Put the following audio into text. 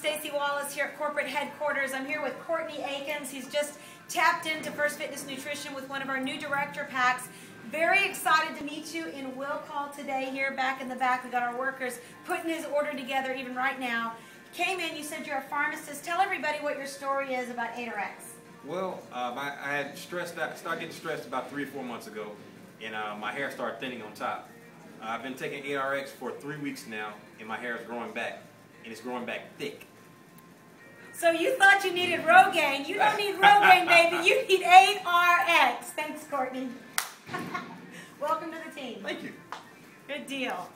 Staci Wallace here at corporate headquarters. I'm here with Courtney Akins. He's just tapped into First Fitness Nutrition with one of our new director packs. Very excited to meet you in will call today here back in the back. We got our workers putting his order together even right now. Came in, you said you're a pharmacist. Tell everybody what your story is about 8RX. Well, uh, I, I had stressed out, started getting stressed about three or four months ago, and uh, my hair started thinning on top. Uh, I've been taking 8RX for three weeks now, and my hair is growing back, and it's growing back thick. So you thought you needed Rogaine. You don't need Rogaine, baby. You need 8RX. Thanks, Courtney. Welcome to the team. Thank you. Good deal.